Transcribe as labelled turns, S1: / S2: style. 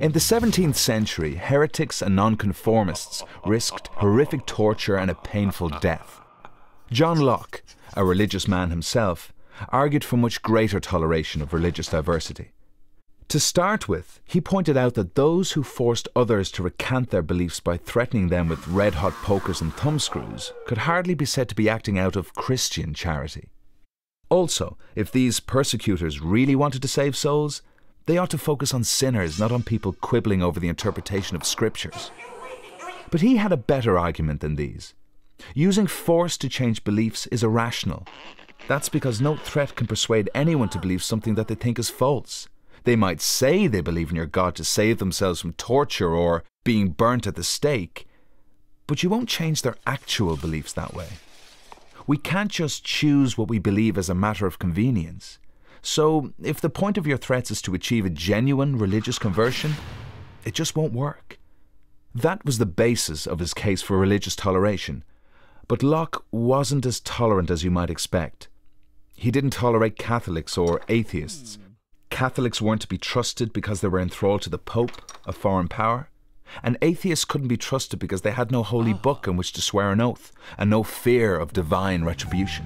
S1: In the 17th century, heretics and nonconformists risked horrific torture and a painful death. John Locke, a religious man himself, argued for much greater toleration of religious diversity. To start with, he pointed out that those who forced others to recant their beliefs by threatening them with red hot pokers and thumbscrews could hardly be said to be acting out of Christian charity. Also, if these persecutors really wanted to save souls, they ought to focus on sinners, not on people quibbling over the interpretation of scriptures. But he had a better argument than these. Using force to change beliefs is irrational. That's because no threat can persuade anyone to believe something that they think is false. They might say they believe in your God to save themselves from torture or being burnt at the stake, but you won't change their actual beliefs that way. We can't just choose what we believe as a matter of convenience. So, if the point of your threats is to achieve a genuine religious conversion, it just won't work. That was the basis of his case for religious toleration. But Locke wasn't as tolerant as you might expect. He didn't tolerate Catholics or atheists. Hmm. Catholics weren't to be trusted because they were enthralled to the Pope, a foreign power. And atheists couldn't be trusted because they had no holy ah. book in which to swear an oath and no fear of divine retribution.